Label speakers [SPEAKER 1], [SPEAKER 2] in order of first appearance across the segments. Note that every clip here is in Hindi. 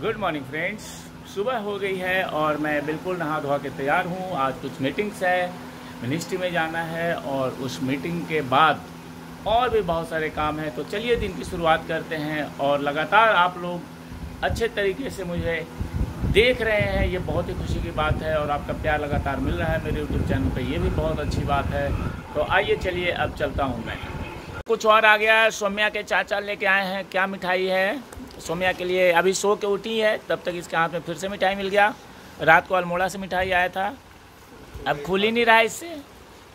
[SPEAKER 1] गुड मॉर्निंग फ्रेंड्स सुबह हो गई है और मैं बिल्कुल नहा धोवा के तैयार हूँ। आज कुछ मीटिंग्स है मिनिस्ट्री में जाना है और उस मीटिंग के बाद और भी बहुत सारे काम हैं। तो चलिए दिन की शुरुआत करते हैं और लगातार आप लोग अच्छे तरीके से मुझे देख रहे हैं। ये बहुत ही खुशी की बात है और आपका प्यार लगातार मिल रहा है मेरे यूट्यूब चैनल पर ये भी बहुत अच्छी बात है। तो आइए चलिए, अब चलता हूँ मैं। कुछ और आ गया है। सौम्या के चाचा लेके आए हैं। क्या मिठाई है? सोम्या के लिए अभी सो के उठी है तब तक इसके हाथ में फिर से मिठाई मिल गया। रात को अल्मोड़ा से मिठाई आया था। अब खुल ही नहीं रहा इससे।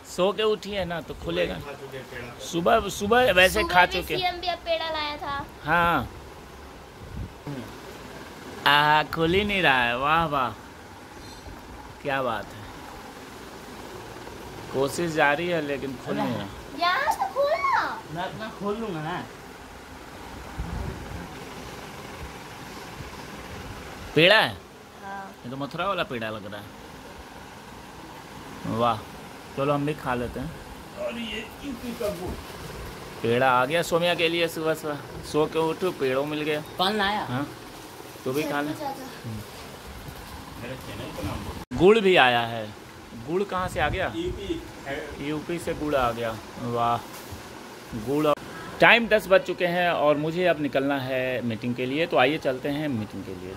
[SPEAKER 1] सो के उठी है ना तो खुलेगा। सुबह सुबह वैसे खा चुके।
[SPEAKER 2] पेड़ा लाया था।
[SPEAKER 1] हाँ। आ खुल ही नहीं रहा है। वाह वाह। क्या बात है। कोशिश जारी है लेकिन खुल नहीं रहा
[SPEAKER 2] यहाँ से खोलना
[SPEAKER 1] मैं मैं खोल लूँगा ना। पेड़ा है?
[SPEAKER 2] हाँ।
[SPEAKER 1] ये तो मथुरा वाला पेड़ा लग रहा है। वाह चलो हम भी खा लेते हैं। और ये यूपी का गुड़ पेड़ा आ गया सोमिया के लिए सुबह सुबह। सो के उठो पेड़ों मिल गया
[SPEAKER 3] कौन लाया?
[SPEAKER 1] हाँ तो भी खा ले। गुड़ भी आया है। गुड़ कहाँ से आ गया? यूपी से गुड़ आ गया। वाह गुड़। टाइम दस बज चुके हैं और मुझे अब निकलना है मीटिंग के लिए तो आइए चलते हैं मीटिंग के लिए।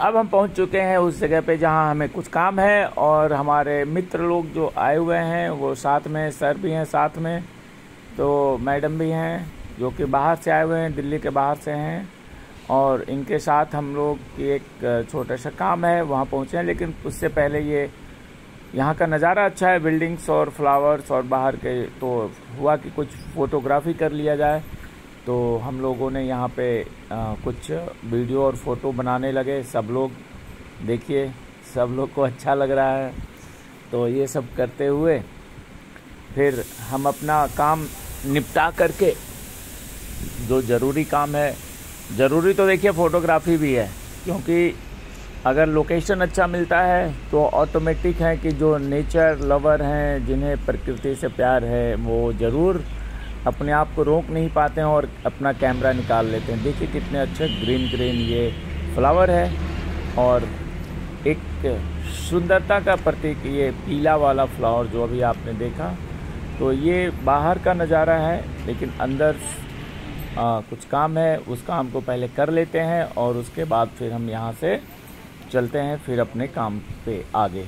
[SPEAKER 1] अब हम पहुँच चुके हैं उस जगह पे जहाँ हमें कुछ काम है और हमारे मित्र लोग जो आए हुए हैं, वो साथ में, सर भी हैं साथ में तो मैडम भी हैं, जो कि बाहर से आए हुए हैं, दिल्ली के बाहर से हैं, और इनके साथ हम लोग की एक छोटा सा काम है, वहाँ पहुँचे हैं, लेकिन उससे पहले ये, यहाँ का नज़ारा अच्छा है, बिल्डिंग्स और फ्लावर्स और बाहर के तो हुआ कि कुछ फ़ोटोग्राफी कर लिया जाए तो हम लोगों ने यहाँ पे आ, कुछ वीडियो और फ़ोटो बनाने लगे। सब लोग देखिए सब लोग को अच्छा लग रहा है। तो ये सब करते हुए फिर हम अपना काम निपटा करके जो ज़रूरी काम है ज़रूरी तो देखिए फ़ोटोग्राफी भी है क्योंकि अगर लोकेशन अच्छा मिलता है तो ऑटोमेटिक है कि जो नेचर लवर हैं जिन्हें प्रकृति से प्यार है वो ज़रूर अपने आप को रोक नहीं पाते हैं और अपना कैमरा निकाल लेते हैं। देखिए कितने अच्छे ग्रीन ग्रीन ये फ्लावर है और एक सुंदरता का प्रतीक ये पीला वाला फ्लावर जो अभी आपने देखा। तो ये बाहर का नज़ारा है लेकिन अंदर आ, कुछ काम है उस काम को पहले कर लेते हैं और उसके बाद फिर हम यहाँ से चलते हैं फिर अपने काम पे आगे।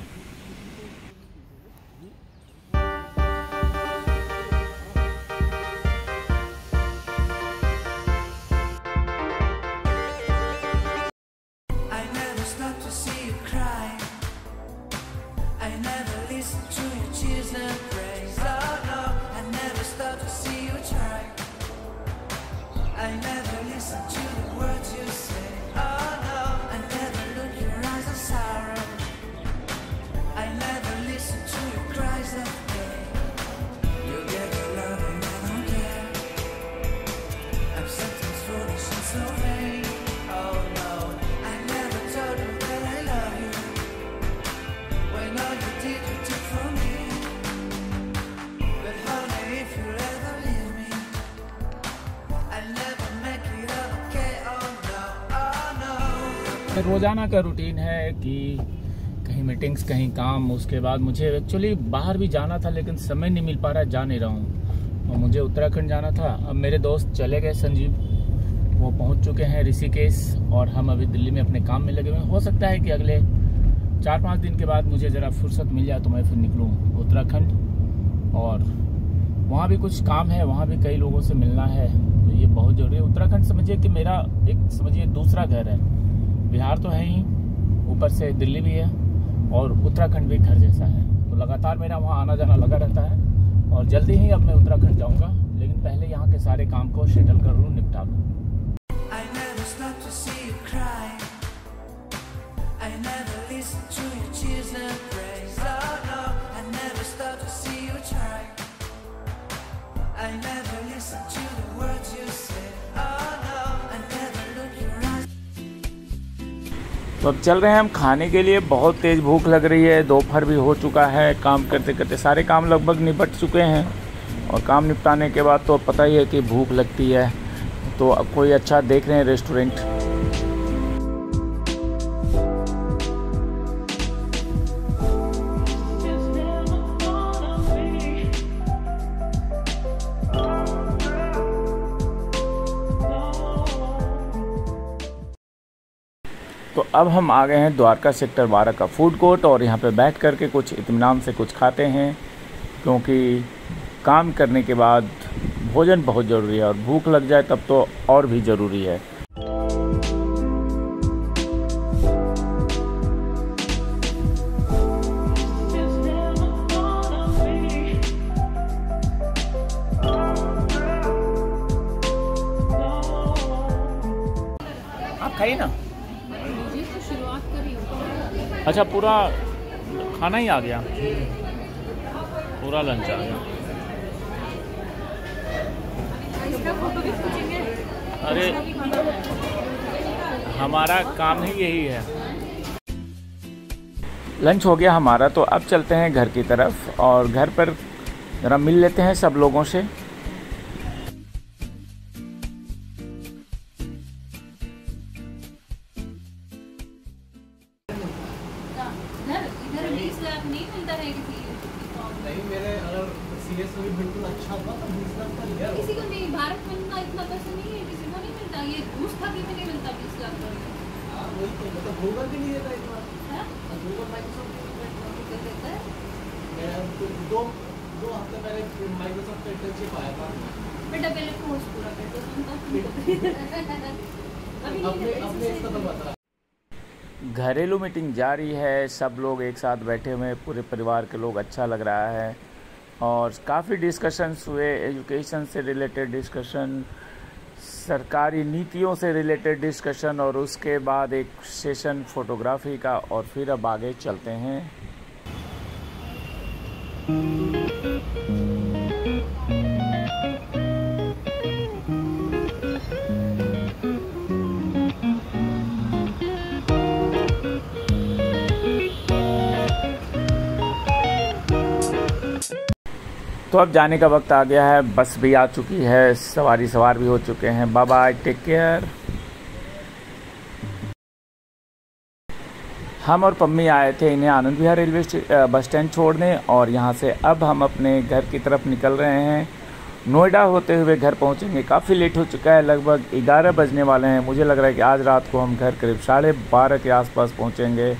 [SPEAKER 4] No.
[SPEAKER 1] रोज़ाना का रूटीन है कि कहीं मीटिंग्स कहीं काम, उसके बाद मुझे एक्चुअली बाहर भी जाना था, लेकिन समय नहीं मिल पा रहा, जा नहीं रहा हूँ। और मुझे उत्तराखंड जाना था। अब मेरे दोस्त चले गए संजीव। वो पहुँच चुके हैं ऋषिकेश, और हम अभी दिल्ली में अपने काम में लगे हुए हैं। हो सकता है कि अगले चार पाँच दिन के बाद मुझे ज़रा फुर्सत मिल जाए तो मैं फिर निकलूँ उत्तराखंड। और वहाँ भी कुछ काम है, वहाँ भी कई लोगों से मिलना है। तो ये बहुत ज़रूरी है। उत्तराखंड समझिए कि मेरा एक, समझिए दूसरा घर है। बिहार तो है ही, ऊपर से दिल्ली भी है और उत्तराखंड भी घर जैसा है। तो लगातार मेरा वहाँ आना जाना लगा रहता है और जल्दी ही अब मैं उत्तराखंड जाऊँगा, लेकिन पहले यहाँ के सारे काम को शेटल कर लूँ, निपटा लूँ। तो अब चल रहे हैं हम खाने के लिए। बहुत तेज़ भूख लग रही है। दोपहर भी हो चुका है काम करते करते। सारे काम लगभग निपट चुके हैं। और काम निपटाने के बाद तो पता ही है कि भूख लगती है। तो अब कोई अच्छा देख रहे हैं रेस्टोरेंट। तो अब हम आ गए हैं द्वारका सेक्टर बारह का फ़ूड कोर्ट और यहाँ पे बैठ कर के कुछ इतमान से कुछ खाते हैं, क्योंकि काम करने के बाद भोजन बहुत ज़रूरी है और भूख लग जाए तब तो और भी ज़रूरी है। आप खाइए ना। अच्छा पूरा खाना ही आ गया। पूरा लंच आ गया। अरे हमारा काम ही यही है। लंच हो गया हमारा तो अब चलते हैं घर की तरफ़ और घर पर ज़रा मिल लेते हैं सब लोगों से।
[SPEAKER 3] इधर नहीं मिलता है किसी
[SPEAKER 5] नहीं मेरे अगर सीरियस में बिल्कुल अच्छा हुआ तो बीस लाख का लिया
[SPEAKER 3] किसी को नहीं भारत में इतना इतना पैसा नहीं है किसी को नहीं मिलता। ये घूस खा के नहीं मिलता बीस लाख का।
[SPEAKER 5] हाँ वही तो मतलब गूगल भी नहीं देता इतना।
[SPEAKER 3] हाँ?
[SPEAKER 5] गूगल माइक्रोसॉफ्ट
[SPEAKER 3] कहता है?
[SPEAKER 5] मैं तो दो दो हफ़्ते पहले माइक्रोसॉफ्ट का इंटर्नशिप आया था।
[SPEAKER 3] बेटा पहले कोर्स पूरा कर दो नहीं
[SPEAKER 5] अपने अपने इसका तो बता
[SPEAKER 1] घरेलू मीटिंग जारी है। सब लोग एक साथ बैठे हुए पूरे परिवार के लोग अच्छा लग रहा है। और काफ़ी डिस्कशंस हुए। एजुकेशन से रिलेटेड डिस्कशन सरकारी नीतियों से रिलेटेड डिस्कशन और उसके बाद एक सेशन फोटोग्राफी का। और फिर अब आगे चलते हैं। तो अब जाने का वक्त आ गया है, बस भी आ चुकी है, सवारी सवार भी हो चुके हैं। बाय बाय टेक केयर हम और पम्मी आए थे इन्हें Anand Vihar railway bus stand छोड़ने और यहाँ से अब हम अपने घर की तरफ़ निकल रहे हैं। नोएडा होते हुए घर पहुँचेंगे। काफ़ी लेट हो चुका है, लगभग 11 बजने वाले हैं। मुझे लग रहा है कि आज रात को हम घर करीब साढ़े बारह के आसपास पहुँचेंगे।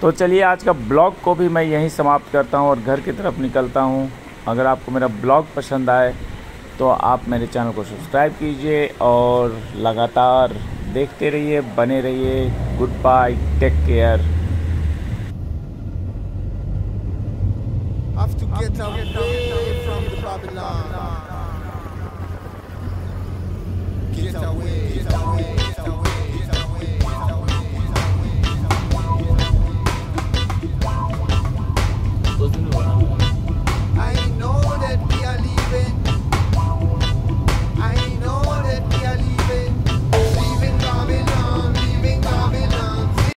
[SPEAKER 1] तो चलिए आज का ब्लॉग को भी मैं यहीं समाप्त करता हूँ और घर की तरफ़ निकलता हूँ। अगर आपको मेरा ब्लॉग पसंद आए तो आप मेरे चैनल को सब्सक्राइब कीजिए और लगातार देखते रहिए बने रहिए। Good bye take care
[SPEAKER 6] get away,